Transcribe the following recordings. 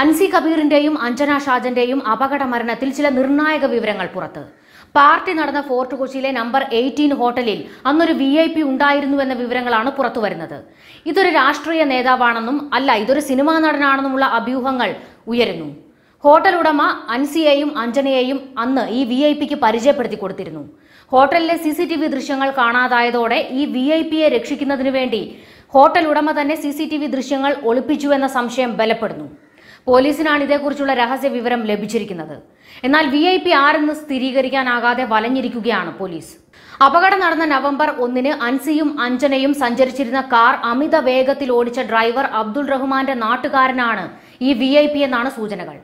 അൻസി കബീറിന്റെയും അഞ്ജന ഷാജന്റെയും അപകട മരണത്തിൽ ചില നിർണായക വിവരങ്ങൾ പുറത്ത്. പാർട്ടി നടന്ന ഫോർട്ട് കൊച്ചിയിലെ നമ്പർ എയ്റ്റീൻ ഹോട്ടലിൽ അന്നൊരു വി ഐ പി ഉണ്ടായിരുന്നുവെന്ന വിവരങ്ങളാണ് പുറത്തുവരുന്നത് ഇതൊരു രാഷ്ട്രീയ നേതാവാണെന്നും അല്ല ഇതൊരു സിനിമാ നടനാണെന്നുമുള്ള അഭ്യൂഹങ്ങൾ ഉയരുന്നു. ഹോട്ടൽ ഉടമ അൻസിയെയും അഞ്ജനയെയും അന്ന് ഈ വി ഐ പിക്ക് പരിചയപ്പെടുത്തി കൊടുത്തിരുന്നു. ഹോട്ടലിലെ സി സി ടി വി ദൃശ്യങ്ങൾ കാണാതായതോടെ ഈ വി ഐ പിയെ രക്ഷിക്കുന്നതിനു വേണ്ടി ഹോട്ടൽ ഉടമ തന്നെ സി സി ടി വി ദൃശ്യങ്ങൾ ഒളിപ്പിച്ചുവെന്ന സംശയം ബലപ്പെടുന്നു. പോലീസിനാണ് ഇതേക്കുറിച്ചുള്ള രഹസ്യ വിവരം ലഭിച്ചിരിക്കുന്നത്. എന്നാൽ വി ഐ പി ആരെന്ന് സ്ഥിരീകരിക്കാനാകാതെ വലഞ്ഞിരിക്കുകയാണ് പോലീസ്. അപകടം നടന്ന നവംബർ ഒന്നിന് അൻസിയും അഞ്ജനയും സഞ്ചരിച്ചിരുന്ന കാർ അമിത വേഗത്തിൽ ഓടിച്ച ഡ്രൈവർ അബ്ദുൾ റഹ്മാന്റെ നാട്ടുകാരനാണ് ഈ വി ഐ പി എന്നാണ് സൂചനകൾ.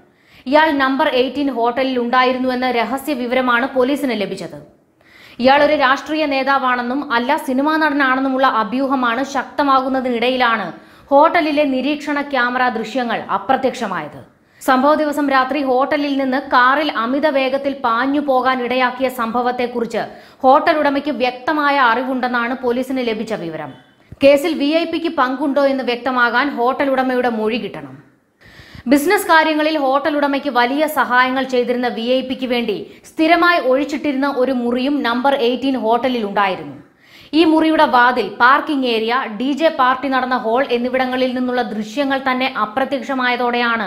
ഇയാൾ നമ്പർ എയ്റ്റീൻ ഹോട്ടലിൽ ഉണ്ടായിരുന്നുവെന്ന രഹസ്യ വിവരമാണ് പോലീസിന് ലഭിച്ചത്. ഇയാൾ ഒരു രാഷ്ട്രീയ നേതാവാണെന്നും അല്ല സിനിമാ നടനാണെന്നുമുള്ള അഭ്യൂഹമാണ് ശക്തമാകുന്നതിനിടയിലാണ് ഹോട്ടലിലെ നിരീക്ഷണ ക്യാമറ ദൃശ്യങ്ങൾ അപ്രത്യക്ഷമായത്. സംഭവ ദിവസം രാത്രി ഹോട്ടലിൽ നിന്ന് കാറിൽ അമിത വേഗത്തിൽ പാഞ്ഞു പോകാൻ ഇടയാക്കിയ സംഭവത്തെക്കുറിച്ച് ഹോട്ടൽ ഉടമയ്ക്ക് വ്യക്തമായ അറിവുണ്ടെന്നാണ് പോലീസിന് ലഭിച്ച വിവരം. കേസിൽ വി ഐ പിക്ക് പങ്കുണ്ടോ എന്ന് വ്യക്തമാകാൻ ഹോട്ടൽ ഉടമയുടെ മൊഴി കിട്ടണം. ബിസിനസ് കാര്യങ്ങളിൽ ഹോട്ടൽ ഉടമയ്ക്ക് വലിയ സഹായങ്ങൾ ചെയ്തിരുന്ന വി ഐ പിക്ക് വേണ്ടി സ്ഥിരമായി ഒഴിച്ചിട്ടിരുന്ന ഒരു മുറിയും നമ്പർ എയ്റ്റീൻ ഹോട്ടലിൽ ഉണ്ടായിരുന്നു. ഈ മുറിയുടെ വാതിൽ parking area D J party നടന്ന ഹോൾ എന്നിവിടങ്ങളിൽ നിന്നുള്ള ദൃശ്യങ്ങൾ തന്നെ അപ്രത്യക്ഷമായതോടെയാണ്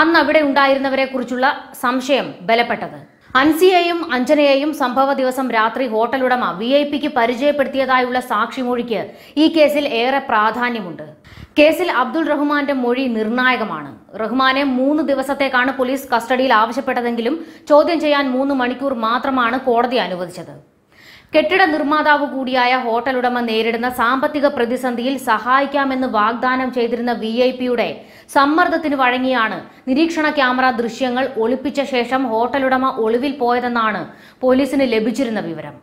അന്ന് അവിടെ ഉണ്ടായിരുന്നവരെ കുറിച്ചുള്ള സംശയം ബലപ്പെട്ടത്. അൻസിയെയും അഞ്ജനയെയും സംഭവ ദിവസം രാത്രി ഹോട്ടൽ ഉടമ വി ഐ പിക്ക് പരിചയപ്പെടുത്തിയതായുള്ള സാക്ഷിമൊഴിക്ക് ഈ കേസിൽ ഏറെ പ്രാധാന്യമുണ്ട്. കേസിൽ അബ്ദുൾ റഹ്മാന്റെ മൊഴി നിർണായകമാണ്. റഹ്മാനെ മൂന്ന് ദിവസത്തേക്കാണ് പോലീസ് കസ്റ്റഡിയിൽ ആവശ്യപ്പെട്ടതെങ്കിലും ചോദ്യം ചെയ്യാൻ മൂന്ന് മണിക്കൂർ മാത്രമാണ് കോടതി അനുവദിച്ചത്. കെട്ടിട നിർമ്മാതാവ് കൂടിയായ ഹോട്ടൽ ഉടമ നേരിടുന്ന സാമ്പത്തിക പ്രതിസന്ധിയിൽ സഹായിക്കാമെന്ന് വാഗ്ദാനം ചെയ്തിരുന്ന വി ഐ പിയുടെ സമ്മർദ്ദത്തിന് വഴങ്ങിയാണ് നിരീക്ഷണ ക്യാമറ ദൃശ്യങ്ങൾ ഒളിപ്പിച്ച ശേഷം ഹോട്ടൽ ഉടമ ഒളിവിൽ പോയതെന്നാണ് പോലീസിന് ലഭിച്ചിരുന്ന വിവരം.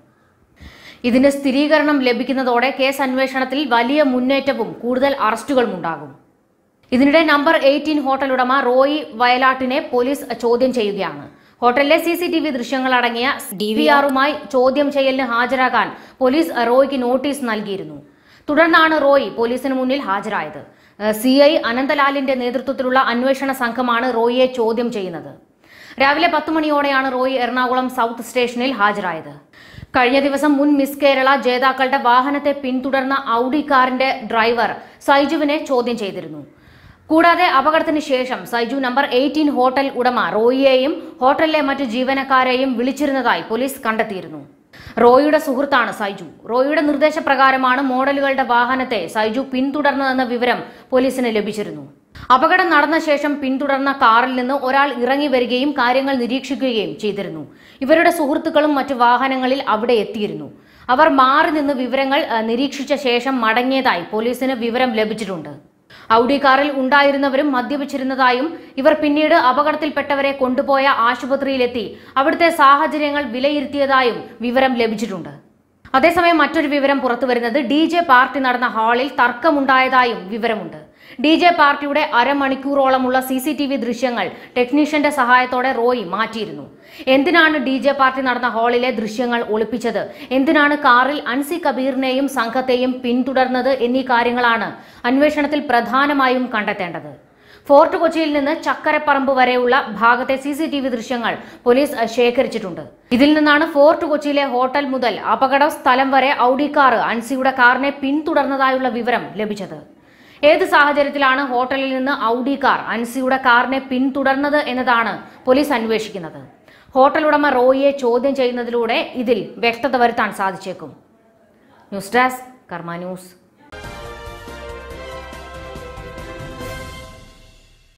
ഇതിന് സ്ഥിരീകരണം ലഭിക്കുന്നതോടെ കേസ് അന്വേഷണത്തിൽ വലിയ മുന്നേറ്റവും കൂടുതൽ അറസ്റ്റുകളും ഉണ്ടാകും. ഇതിനിടെ നമ്പർ എയ്റ്റീൻ ഹോട്ടൽ ഉടമ റോയി വയലാട്ടിനെ പോലീസ് ചോദ്യം ചെയ്യുകയാണ്. ഹോട്ടലിലെ സി സി ടി വി ദൃശ്യങ്ങളടങ്ങിയ ഡി വി ആറുമായി ചോദ്യം ചെയ്യലിന് ഹാജരാകാൻ പോലീസ് റോയ്ക്ക് നോട്ടീസ് നൽകിയിരുന്നു. തുടർന്നാണ് റോയ് പോലീസിന് മുന്നിൽ ഹാജരായത്. സി ഐ അനന്തലാലിന്റെ നേതൃത്വത്തിലുള്ള അന്വേഷണ സംഘമാണ് റോയിയെ ചോദ്യം ചെയ്യുന്നത്. രാവിലെ പത്ത് മണിയോടെയാണ് റോയ് എറണാകുളം സൗത്ത് സ്റ്റേഷനിൽ ഹാജരായത്. കഴിഞ്ഞ ദിവസം മുൻ മിസ് കേരള ജേതാക്കളുടെ വാഹനത്തെ പിന്തുടർന്ന ഔഡി കാറിന്റെ ഡ്രൈവർ സൈജുവിനെ ചോദ്യം ചെയ്തിരുന്നു. കൂടാതെ അപകടത്തിന് ശേഷം സൈജു നമ്പർ എയ്റ്റീൻ ഹോട്ടൽ ഉടമ റോയിയെയും ഹോട്ടലിലെ മറ്റ് ജീവനക്കാരെയും വിളിച്ചിരുന്നതായി പോലീസ് കണ്ടെത്തിയിരുന്നു. റോയിയുടെ സുഹൃത്താണ് സൈജു. റോയിയുടെ നിർദ്ദേശപ്രകാരമാണ് മോഡലുകളുടെ വാഹനത്തെ സൈജു പിന്തുടർന്നതെന്ന വിവരം പോലീസിന് ലഭിച്ചിരുന്നു. അപകടം നടന്ന ശേഷം പിന്തുടർന്ന കാറിൽ നിന്ന് ഒരാൾ ഇറങ്ങി വരികയും കാര്യങ്ങൾ നിരീക്ഷിക്കുകയും ചെയ്തിരുന്നു. ഇവരുടെ സുഹൃത്തുക്കളും മറ്റു വാഹനങ്ങളിൽ അവിടെ എത്തിയിരുന്നു. അവർ മാറി നിന്ന് വിവരങ്ങൾ നിരീക്ഷിച്ച ശേഷം മടങ്ങിയതായി പോലീസിന് വിവരം ലഭിച്ചിട്ടുണ്ട്. ഔഡി കാറിൽ ഉണ്ടായിരുന്നവരും മദ്യപിച്ചിരുന്നതായും ഇവർ പിന്നീട് അപകടത്തിൽപ്പെട്ടവരെ കൊണ്ടുപോയ ആശുപത്രിയിലെത്തി അവിടുത്തെ സാഹചര്യങ്ങൾ വിലയിരുത്തിയതായും വിവരം ലഭിച്ചിട്ടുണ്ട് അതേസമയം മറ്റൊരു വിവരം പുറത്തുവരുന്നത് ഡി ജെ പാർട്ടി നടന്ന ഹാളിൽ തർക്കമുണ്ടായതായും വിവരമുണ്ട്. ഡി ജെ പാർട്ടിയുടെ അരമണിക്കൂറോളമുള്ള സി സി ടി വി ദൃശ്യങ്ങൾ ടെക്നീഷ്യന്റെ സഹായത്തോടെ റോയി മാറ്റിയിരുന്നു. എന്തിനാണ് ഡി ജെ പാർട്ടി നടന്ന ഹാളിലെ ദൃശ്യങ്ങൾ ഒളിപ്പിച്ചത്? എന്തിനാണ് കാറിൽ അൻസി കബീറിനെയും സംഘത്തെയും പിന്തുടർന്നത് എന്നീ കാര്യങ്ങളാണ് അന്വേഷണത്തിൽ പ്രധാനമായും കണ്ടെത്തേണ്ടത്. ഫോർട്ട് കൊച്ചിയിൽ നിന്ന് ചക്കരപ്പറമ്പ് വരെയുള്ള ഭാഗത്തെ സി ദൃശ്യങ്ങൾ പോലീസ് ശേഖരിച്ചിട്ടുണ്ട്. ഇതിൽ നിന്നാണ് ഫോർട്ട് കൊച്ചിയിലെ ഹോട്ടൽ മുതൽ അപകട സ്ഥലം വരെ ഔഡി കാർ അൻസിയുടെ കാറിനെ പിന്തുടർന്നതായുള്ള വിവരം ലഭിച്ചത്. ഏത് സാഹചര്യത്തിലാണ് ഹോട്ടലിൽ നിന്ന് ഔഡി കാർ അൻസിയുടെ കാറിനെ പിന്തുടർന്നത് എന്നതാണ് പോലീസ് അന്വേഷിക്കുന്നത്. ഹോട്ടൽ ഉടമ റോയിയെ ചോദ്യം ചെയ്യുന്നതിലൂടെ ഇതിൽ വ്യക്തത വരുത്താൻ സാധിച്ചേക്കും. News desk Karma news.